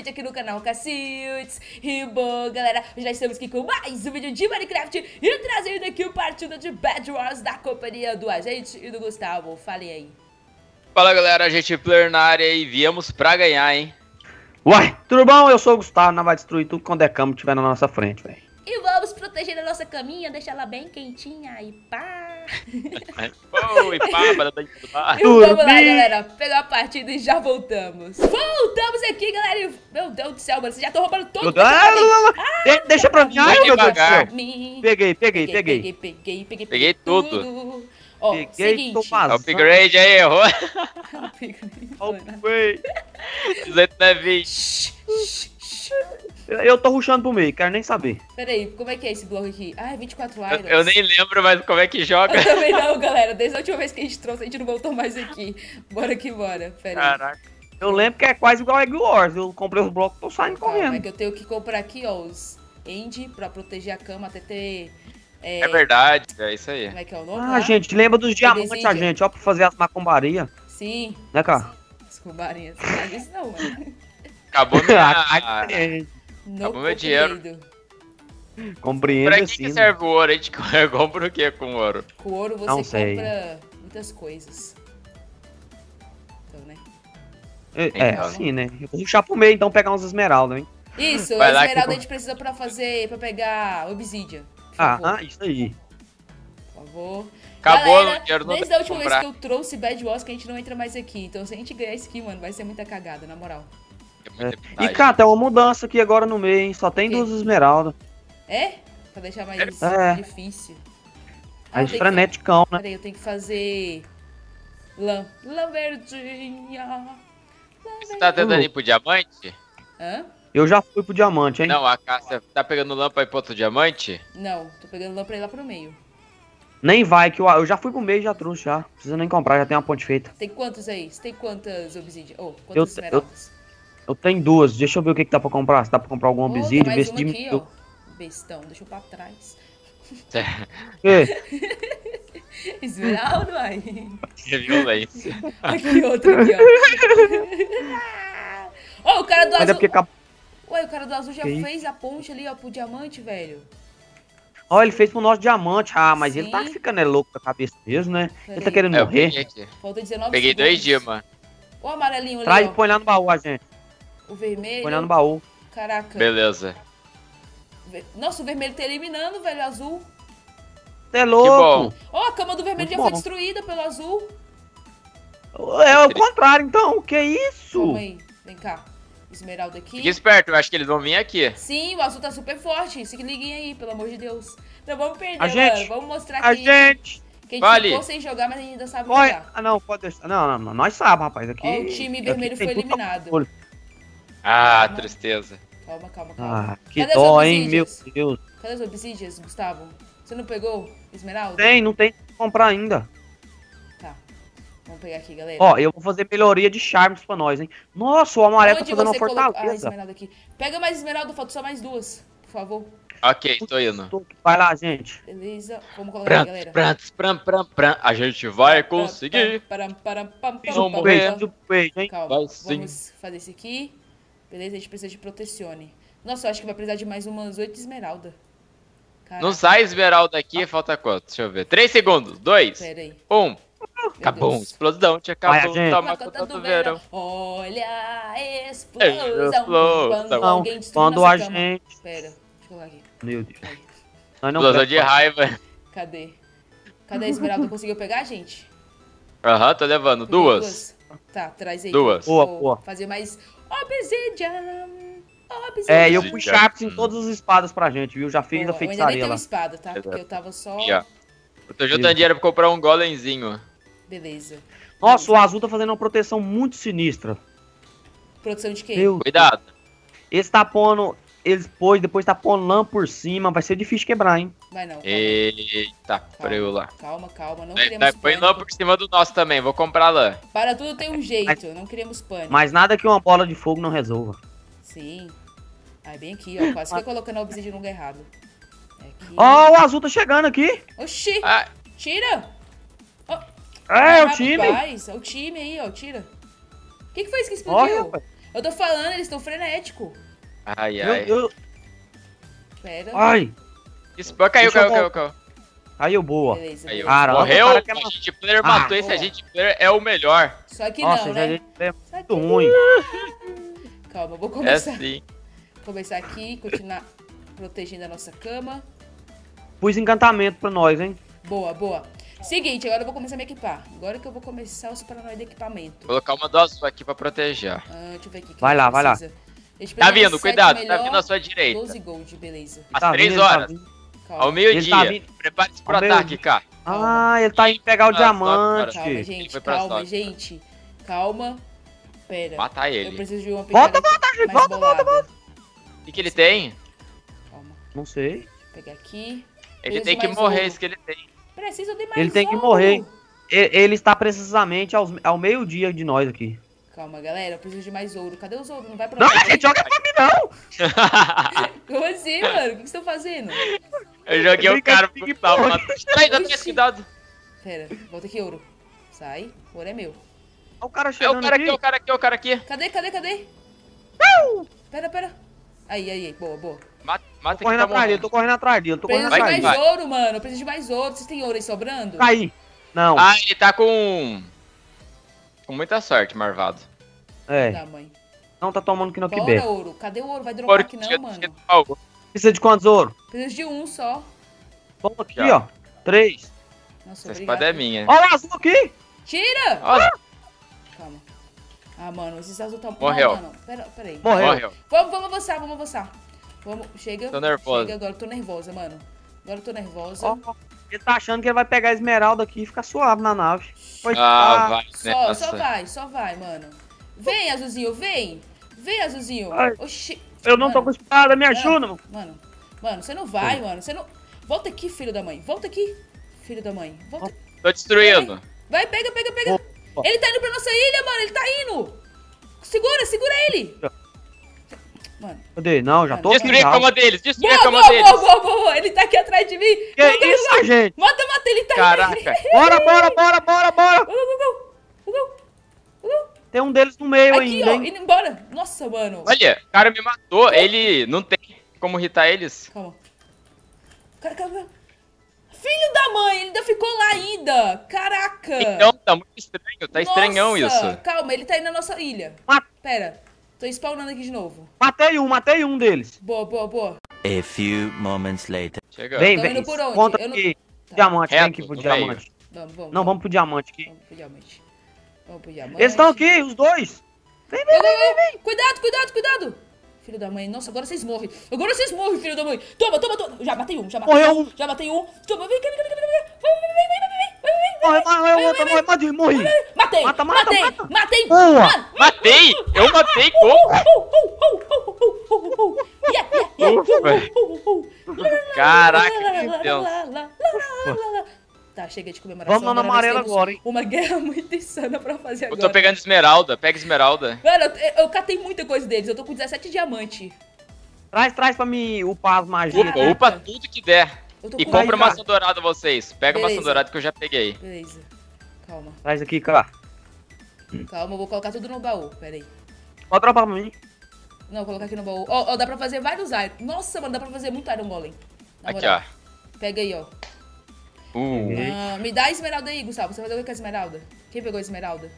vídeo aqui no canal Cacildes E bom, galera, hoje nós estamos aqui com mais um vídeo de Minecraft E trazendo aqui o partida de Bad Wars da companhia do Agente e do Gustavo Falem aí Fala galera, a gente player na área e viemos pra ganhar, hein? Uai, tudo bom? Eu sou o Gustavo, não vai destruir tudo quando é cama tiver na nossa frente, velho. Proteger a nossa caminha, deixar ela bem quentinha e pá. Oi, pá, para da E vamos lá, galera, pegar a partida e já voltamos. Voltamos aqui, galera, e... meu Deus do céu, mano, vocês já estão roubando todo Tudo... Ah, ah, deixa pra mim, ai meu Deus do céu. Peguei, peguei, peguei Peguei, peguei, peguei, peguei tudo. Ó, Peguei, seguinte. Upgrade aí, errou. Upgrade. 18 não é 20. Eu tô ruxando pro meio, quero nem saber. Peraí, como é que é esse bloco aqui? Ah, é 24 Eu, irons. eu nem lembro mais como é que joga. Eu também não, galera. Desde a última vez que a gente trouxe, a gente não voltou mais aqui. Bora que bora. Peraí. Caraca. Eu lembro que é quase igual a Egg Wars. Eu comprei os blocos e tô saindo Calma, é correndo. que eu tenho que comprar aqui, ó, os End pra proteger a cama até ter... É verdade, é isso aí. Como é que é o nome? Ah, lá? gente, lembra dos diamantes, a gente, ó, pra fazer as macumbarias. Sim. Né, cara? Escobarinhas. Não faz isso não, mano. Acabou Ah, minha... No Acabou meu dinheiro. compreendo. Pra que, assim. que serve o ouro? A gente compra o que com ouro? Com ouro você Não sei. compra muitas coisas. Então, né? É, é, Então. assim, né? Eu vou ruxar pro meio, então pegar uns esmeraldas, hein? Isso, Vai que esmeralda eu- a gente precisa pra fazer, pra pegar obsidian. Ah, ah, isso aí. Por favor. Acabou Galera, o dinheiro, não desde a última vez comprar. que eu trouxe Bad Wars, que a gente não entra mais aqui. Então se a gente ganhar esse aqui, mano, vai ser muita cagada, na moral. É muita E, cara, tem uma mudança aqui agora no meio, hein? Só tem Que? duas esmeraldas. É? Pra deixar mais É. difícil. Aí eu tenho que- freneticão, né? Peraí, eu tenho que fazer... Lã. Lã verdinha. Lã Você tá tentando ir pro diamante? Hã? Eu já fui pro diamante, hein? Não, a Cássia tá pegando lâmpada e pro outro diamante? Não, tô pegando lã pra ir lá pro meio. Nem vai, que eu, eu já fui pro meio e já trouxe já. Não precisa nem comprar, já tem uma ponte feita. Tem quantos aí? Você tem quantas obsidian? Oh, quantas eu- esmeraldas? Eu tenho duas, deixa eu ver o que, que dá pra comprar. Se dá pra comprar algum Oh, ver se uma aqui, ó. Bestão, deixa eu pra trás. É, Esmeralda, aí. Que violência. Aqui outro aqui, ó. Ó, o cara do mas é azul. porque. cap- Ué, o cara do azul já Que isso? fez a ponte ali, ó, pro diamante, velho. Ó, ele fez pro nosso diamante. Ah, mas ele tá Sim. ficando é louco da cabeça mesmo, né? Ele tá Peraí. querendo É, eu morrer. peguei aqui. Falta 19 Peguei segundos. dois dias, mano. O amarelinho ali, Traz e ó. põe lá no baú, a gente. O vermelho. Põe lá no baú. Caraca. Beleza. Nossa, o vermelho tá eliminando, velho, o azul. Você é Que louco. bom. Ó, a cama do vermelho Muito já foi bom. destruída pelo azul. É o contrário, então. O que é isso? Calma aí. Vem cá. Esmeralda aqui. Fique esperto, eu acho que eles vão vir aqui. Sim, o azul tá super forte. Se liguem aí, pelo amor de Deus. Não vamos perder, A gente- mano. Vamos mostrar A que, gente. que a gente Vale. ficou sem jogar, mas a gente ainda sabe Olha. jogar. Ah, não, pode deixar. Não, não, não. Nós sabemos, rapaz. Aqui. Ó, o time vermelho foi eliminado. Ah, Calma. tristeza. Calma, calma, calma. Ah, que Cadê dó, hein, meu? Deus. Cadê as obsidias, Gustavo? Você não pegou esmeralda? Tem, não tem que comprar ainda. Tá. Vamos pegar aqui, galera. Ó, eu vou fazer melhoria de charmes pra nós, hein? Nossa, o amarelo tá Onde fazendo uma Ah, fortaleza. esmeralda aqui. Pega mais esmeralda, falta só mais duas, por favor. Ok, tô indo. Vai lá, gente. Beleza. Vamos colocar Prantos, galera. prantos, pram, pram, pram. A gente vai conseguir. Param, param, beijo, hein? Calma, Vai sim. vamos fazer esse aqui. Beleza, a gente precisa de protecione. Nossa, eu acho que vai precisar de mais umas oito esmeralda. Caraca, Não sai esmeralda aqui, falta quanto? Deixa eu ver. 3 segundos. 2, Pera aí. 1. Acabou. Deus. Explosão, tinha Vai, acabou. gente. Toma Uma conta conta do do verão. verão. Olha a explosão. Explosão. Quando Não, alguém destruiu quando nossa a cama. gente. Pera, deixa eu colocar aqui. Meu Deus. Explosão de raiva. cadê? Cadê a esmeralda? Conseguiu pegar, gente? Aham, tô levando. Peguei Duas. Tá, traz aí. Duas. Boa, boa. Fazer mais obsidian. Obsidian. É, e eu já- Sharps em todas as espadas pra gente, viu? Já fiz Boa, a Eu ainda nem feitiçaria lá. espada, tá? Porque eu tava só... Ó. Eu tô juntando dinheiro pra comprar um golemzinho. Beleza. Nossa, o azul tá fazendo uma proteção muito sinistra. Produção de quê? Meu Cuidado. Esse tá pondo. Eles pôs, depois tá pondo lã por cima. Vai ser difícil quebrar, hein? Vai não. Calma, Eita, frio lá. calma, calma. Não queremos põe lã por cima do nosso também, vou comprar lã. Para tudo tem um jeito. Não queremos pânico. Mas nada que uma bola de fogo não resolva. Sim. Aí bem aqui, ó. Quase que eu colocando a obsidian no lugar errado. É. Ó, o azul tá chegando aqui. Oxi! Ah, Tira! É, o time. Rapaz, é o time aí, ó. Tira. O que, que foi isso que explodiu? eu tô falando, eles estão frenéticos. Ai, Eu, ai. eu... Pera. Ai, Isso, caiu, caiu, caiu, caiu. caiu boa. Beleza, Aí, beleza. Caramba, morreu, o cara quer o matar. agente player Ah, matou, esse boa. agente player é o melhor. Só que Nossa, não, esse né? agente é muito que ruim. Calma, vou É começar. sim. Começar aqui, continuar protegendo a nossa cama. Pus encantamento pra nós, hein? Boa, boa. Seguinte, agora eu vou começar a me equipar. Agora que eu vou começar os paranoide equipamento. Vou colocar uma do azul aqui pra proteger. Ah, deixa eu ver aqui. que Vai lá, vai lá. precisa. Tá de vindo, cuidado, tá melhor, vindo à sua direita. 12 gold, beleza. Às Tá três vindo, ele tá horas. Calma. Ao Ele tá meio-dia. vindo. Prepare-se pro Ao ataque, cá. Ah, ele tá indo pegar o Ah, diamante. Calma, Ele gente, calma, sorte. gente. Calma. Pera. Matar Eu ele. preciso de uma Volta, volta, volta, volta, bolada. O que, que ele tem? Calma. Não sei. Vou pegar aqui. Ele Preciso tem que morrer, ouro. isso que ele tem. Preciso de mais Ele tem que morrer. E- Ele está precisamente aos- ao meio-dia de nós aqui. Calma, galera. Eu preciso de mais ouro. Cadê os ouro? Não vai pra Não, gente, joga pra mim, não! Como assim, mano? O que vocês estão fazendo? Eu joguei o cara pro ping-pong. tal. Atrás, atrás, Oxi. cuidado. Pera, volta aqui, ouro. Sai. Ouro é meu. Olha o cara É o chegando cara aqui. aqui, é o cara aqui, é o cara aqui. Cadê, cadê, cadê? Pera, pera. Aí, aí, aí. Boa, boa. Mata, Tô mata que correndo tá atrás dele, tô correndo atrás dele, tô correndo Preciso de mais atrás dele. vai. ouro, mano. Eu preciso de mais ouro. Vocês têm ouro aí sobrando? Caí. Não. Ah, ele tá com... Com muita sorte, Marvado. É. Da mãe. Não tá tomando que não que Bora, bebe. ouro. Cadê o ouro? Vai dropar aqui não, mano. Precisa de quantos ouro? Preciso de um só. Toma aqui, Já. ó. Três. Nossa, Essa obrigado. espada é minha. Ó o azul aqui. Tira! Nossa, Calma. Ah, mano, esses azul tá... Morreu. Não, mano. Pera, pera aí. Morreu. morreu. Vamos, vamos avançar, vamos avançar. Vamos, chega. Tô nervosa. Chega agora, eu tô nervosa, mano. Agora eu tô nervosa. Ó, ele tá achando que ele vai pegar a esmeralda aqui e ficar suave na nave. Ah, vai Só, só vai, só vai, mano. Vem, Azulzinho, vem. Vem, Azulzinho. Ai. Oxi. Eu não tô Mano. com espada, me ajuda, mano. Mano, mano, você não vai, mano. Você não... Volta aqui, filho da mãe. Volta aqui, filho da mãe. Volta. Tô destruindo. Vai, pega, pega, pega. Opa. Ele tá indo pra nossa ilha, mano. Ele tá indo. Segura, segura ele. Mano. Cadê? Não, já tô aqui. Destruir a cama deles, destruir a cama boa, deles. boa, boa, boa. Ele tá aqui atrás de mim. Que gol, isso, gol. gente? Mata, mata, ele tá Caraca. Bora, bora, bora, bora, bora. Gol. Gol, gol. Tem um deles no meio Aqui, ainda, ó, indo embora. Nossa, mano. Olha, o cara me matou. Ele não tem como irritar eles. Calma. Cara, calma. Filho da mãe, ele ainda ficou lá ainda. Caraca. Então, tá muito estranho. Tá estranhão Nossa, isso. Calma, ele tá aí na nossa ilha. Pera, tô spawnando aqui de novo. Matei um, matei um deles. Boa, boa, boa. A few moments later. Chega. Vem, vem. indo por onde? Conta Eu não- aqui. Tá. Diamante, Reto, vem aqui pro diamante. Vamos, vamos. Não, vamos pro diamante aqui. Vamos pro diamante. Vamos pro diamante. Eles estão aqui, os dois. Vem, vem, Vem, vem, vem. Cuidado, cuidado, cuidado. Filho da mãe. Nossa, agora vocês morrem. Agora vocês morrem, filho da mãe. Toma, toma, toma. Já matei um, já matei Morreu um. um. Já matei um. Toma, vem, vem, vem, vem, vem, vem. Vai, vem, vem, vem, vem, vem, vem, vem, vem. Morre, morre, morre. Matei, Mata, mata, matei, mata. matei. Boa. Matei! Eu matei Uh, como? uh, uh, uh, uh, uh, uh, uh. Uh, uh, uh, uh. Caraca, que Deus. Tá, chega de comemoração. Vamos lá na amarela agora, hein? Uma guerra muito insana pra fazer Eu agora. tô pegando esmeralda. Pega esmeralda. Mano, eu, eu catei muita coisa deles. Eu tô com 17 diamantes. Traz, traz pra mim upar as magias. Upa, upa tudo que der. Eu E com compra maçã dourada vocês. Pega a maçã Beleza. dourada que eu já peguei. Beleza. Calma. Traz aqui, cara. Calma, eu vou colocar tudo no baú. Pera aí. Pode dropar pra mim. Não, vou colocar aqui no baú. Ó, ó, dá pra fazer vários iron. Nossa, mano, dá pra fazer muito iron golem. Aqui, ó. Pega aí, ó. Uh. Ah, me dá a esmeralda aí, Gustavo. Você vai jogar com a esmeralda? Quem pegou a esmeralda?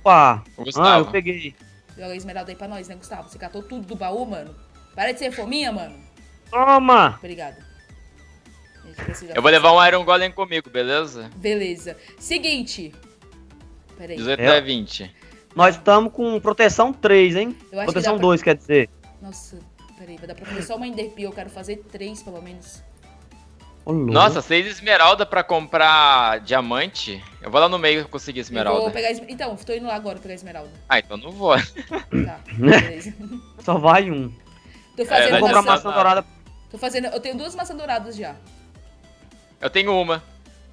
Opa. O Ah, Gustavo. eu peguei. Joga a esmeralda aí pra nós, né, Gustavo? Você catou tudo do baú, mano? Para de ser fominha, mano. Toma. Precisa Eu vou levar um Iron Golem comigo, beleza? Beleza. Seguinte. Pera aí. 18 É. é 20. Nós estamos com proteção 3, hein? Eu acho que Proteção dá pra- 2, quer dizer. Nossa, peraí. Vai dar pra fazer só uma Ender Peel. Eu quero fazer três, pelo menos. Ô, louco. Nossa, 6 esmeralda pra comprar diamante. Eu vou lá no meio conseguir Eu vou esmeralda. pegar esme- Então, tô indo lá agora pegar esmeralda. Ah, então não vou. Tá, beleza. Só vai um. Tô É, fazendo Vou comprar maçã. maçã dourada. Tô fazendo. Eu tenho duas maçãs douradas já. Eu tenho uma.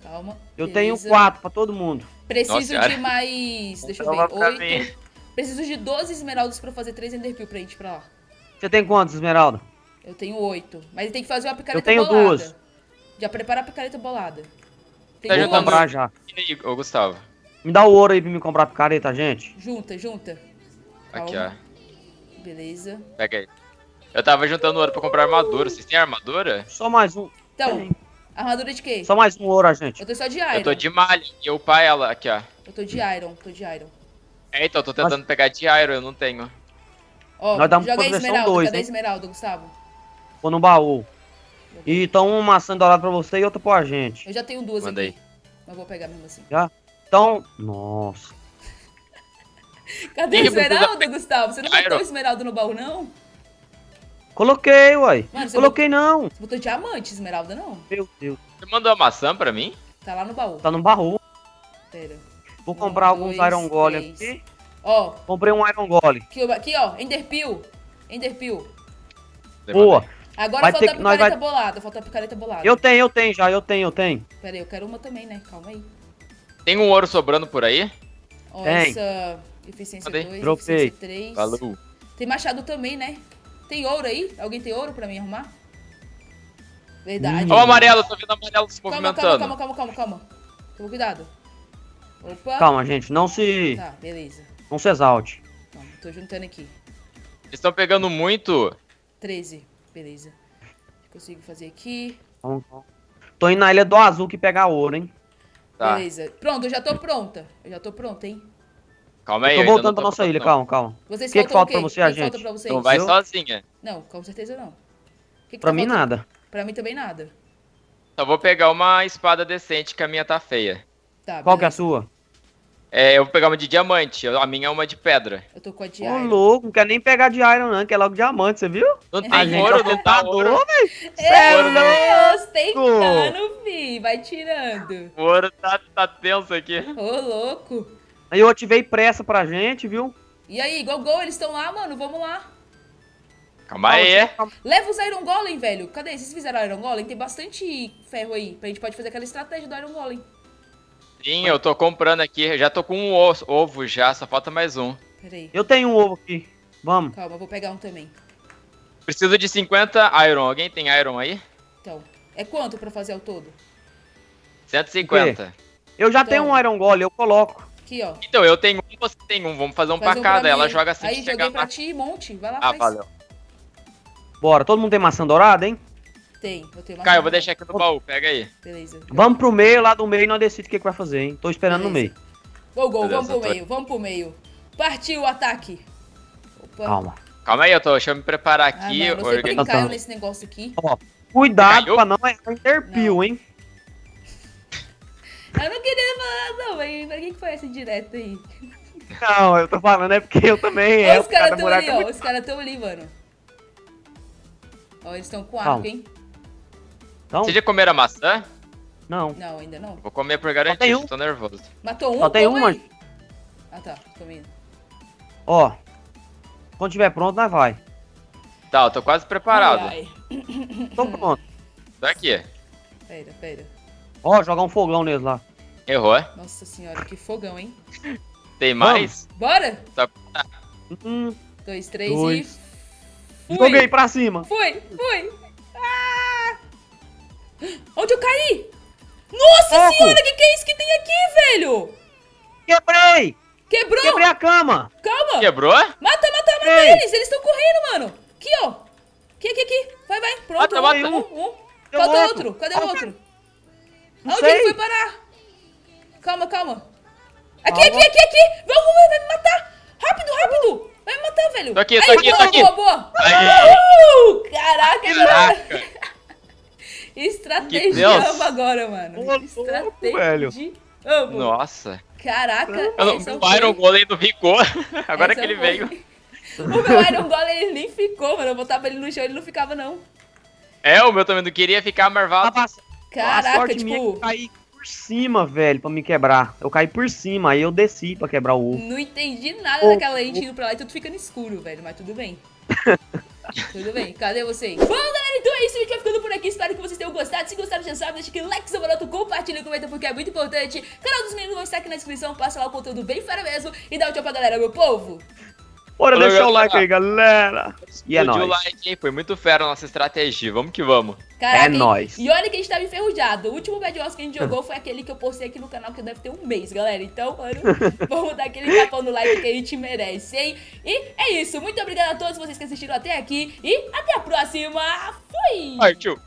Calma. Eu beleza. tenho quatro pra todo mundo. Preciso Nossa de mais. Deixa eu Então ver. Oito. mim. Preciso de 12 esmeraldas pra fazer três Enderpeel pra gente ir pra lá. Você tem quantos, Esmeralda? Eu tenho oito. Mas tem que fazer uma picareta tenho bolada. duas. Já prepara a picareta bolada. Tem Tá Vou juntando- duas. comprar já. E aí, ô Gustavo? Me dá o ouro aí pra me comprar picareta, gente. Junta, junta. Aqui, Calma. ó. Beleza. Pega aí. Eu tava juntando ouro pra comprar armadura. Vocês têm armadura? Só mais um. Então, Tem. armadura de quê? Só mais um ouro, gente. Eu tô só de iron. Eu tô de malha e eu pai ela aqui, ó. Eu tô de iron, tô de iron. É, então, eu tô tentando pegar de iron, eu não tenho. Ó, Nós damos joga versão esmeralda. dois, Cadê a esmeralda, Gustavo? Vou no baú. E então uma maçã dourada pra você e outra pra gente. Eu já tenho duas Manda aqui. Mas vou pegar mesmo assim. Já? Então. Nossa. Cadê a você esmeralda, Gustavo? Você não botou esmeralda no baú, não? Coloquei, uai. Mano, você Coloquei não. Você botou diamante, esmeralda, não? Meu Deus. Você mandou a maçã pra mim? Tá lá no baú. Tá no baú. Pera. Vou Um, comprar alguns dois, Iron Golem aqui. Ó, Comprei um Iron Golem. aqui, aqui, ó. Enderpeel. Enderpeel. Boa. Agora Vai falta a picareta vai- bolada. Falta a picareta bolada. Eu tenho, eu tenho já, eu tenho, eu tenho. Pera aí, eu quero uma também, né? Calma aí. Tem um ouro sobrando por aí? Ó, Tem. essa eficiência Cadê? 2, Dropei. eficiência 3. Falou. Tem machado também, né? Tem ouro aí? Alguém tem ouro pra mim arrumar? Verdade. Hum. Ó o amarelo, tô vendo o amarelo se Calma, movimentando. calma, calma, calma, calma, calma. Toma cuidado. Opa. Calma, gente, não se. Tá, beleza. Não se exalte. Calma, tô juntando aqui. Eles estão pegando muito. 13. Beleza. Consigo fazer aqui. Tô indo na ilha do azul que pegar ouro, hein? Tá. Beleza. Pronto, eu já tô pronta. Eu já tô pronta, hein? Calma aí, Eu tô voltando não pra nossa ilha, não. calma, calma. Vocês Que que o falta pra você, O que agente? falta pra vocês? Então vai Eu- sozinha. Não, com certeza não. O que que Pra tá mim, faltando? nada. Pra mim também nada. Só vou pegar uma espada decente, que a minha tá feia. Tá, Qual que é a beleza. sua? É, eu vou pegar uma de diamante, a minha é uma de pedra. Eu tô com a de Ô, iron. louco, não quer nem pegar de Iron, não, que é logo diamante, você viu? Não A tem gente ouro, é não tá ouro. tentador, velho. É, ouro, Deus, tentando, fi. Vai tirando. O ouro tá, tá tenso aqui. Ô, louco. Aí eu ativei pressa pra gente, viu? E aí, go, go, eles estão lá, mano. Vamos lá. Calma aí. Leva os Iron Golem, velho. Cadê? Vocês fizeram Iron Golem? Tem bastante ferro aí. A gente pode fazer aquela estratégia do Iron Golem. Sim, eu tô comprando aqui. Já tô com um ovo já, só falta mais um. Pera aí. Eu tenho um ovo aqui. Vamos. Calma, eu vou pegar um também. Preciso de 50 iron. Alguém tem iron aí? Então, é quanto pra fazer ao todo? 150. Eu já Então. tenho um Iron Golem, eu coloco. Aqui, ó. Então, eu tenho um, você tem um. Vamos fazer um Faz pra um cada. pra Ela joga assim Aí, joguei pra na... ti, monte. Vai lá, Ah, faz. valeu. Bora, todo mundo tem maçã dourada, hein? Tem, eu tenho uma Caio, eu vou deixar aqui no baú, pega aí. Beleza. Vamos pro meio, lá do meio nós decidimos o que, que vai fazer, hein? Tô esperando no meio. Beleza. Go, go, Beleza, vamos pro tô- meio, vamos pro meio. Partiu o ataque. Opa. Calma. Calma aí, eu tô, deixa eu me preparar Ah, aqui. mano, eu sei organizar. que caiu nesse negócio aqui. Ó, cuidado Caiu? pra não errar interpil, hein? Eu não queria falar, não, mas pra que que foi essa direta aí? Não, eu tô falando é porque eu também Ó, é. os caras tão mulher ali, ó. muito- Os caras tão ali, mano. Ó, eles estão com Calma. arco, hein? Então, Vocês já comeram a maçã? não. Não, ainda não. Vou comer por garantia, um. tô nervoso. Matou um? Só tem uma. aí? Ah, tá. Comendo. Ó. Quando tiver pronto, nós vai. Tá, eu tô quase preparado. Ai, ai. Tô pronto. Tô aqui. Pera, pera. Ó, jogar um fogão neles lá. Errou. Nossa senhora, que fogão, hein? Tem mais? Bora? Hum, Dois, três Dois. e... Fui! joguei pra cima. Fui, fui! Onde eu caí? Nossa Foco. senhora, que que é isso que tem aqui, velho? Quebrei! Quebrou? Quebrei a cama! Calma! Quebrou? Mata, mata, mata Ei. eles! Eles estão correndo, mano! Aqui, ó! Aqui, aqui, aqui! Vai, vai! Pronto, Mata, um, mata. um, um. Falta outro. outro! Cadê o outro? não Aonde sei. ele foi parar? Calma, calma! Aqui, Calma. aqui, aqui, aqui! Vamos, vai, vai me matar! Rápido, rápido! Vai me matar, velho! Tô aqui, tô Aí, aqui, boa, tô aqui. Boa, boa! Aí. Uh, caraca! Caraca! Amo agora, mano. Estratégia amo. Nossa. Caraca, não, essa o foi- Iron Golem não ficou. Agora essa que ele foi- veio. O meu Iron Golem ele nem ficou, mano. Eu botava ele no chão ele não ficava, não. É, o meu também não queria ficar marvado. Caraca, sorte minha é que tipo, eu caí por cima, velho, pra me quebrar. Eu caí por cima, aí eu desci pra quebrar o ovo. não entendi nada daquela lente indo pra lá e tudo fica no escuro, velho. Mas tudo bem. tudo bem, cadê vocês? Bom, galera, então é isso. A gente vai ficando por aqui. Espero que vocês tenham gostado. Se gostaram, já sabe, deixa aquele like, seu barato, compartilha, comenta, porque é muito importante. Canal dos meninos vão estar aqui na descrição. Passa lá o conteúdo bem fera mesmo. E dá um tchau pra galera, meu povo. Bora Valeu, deixar o like aí, galera. E é Explodiu o nóis. like, hein? Foi muito fera a nossa estratégia. Vamos que vamos. Caraca, É nóis. E olha que a gente tava enferrujado. O último Bad Wars que a gente jogou foi aquele que eu postei aqui no canal, que deve ter um mês, galera. Então, mano, vamos dar aquele tapão no like que a gente merece, hein? E é isso. Muito obrigada a todos vocês que assistiram até aqui. E até a próxima. Fui! Partiu.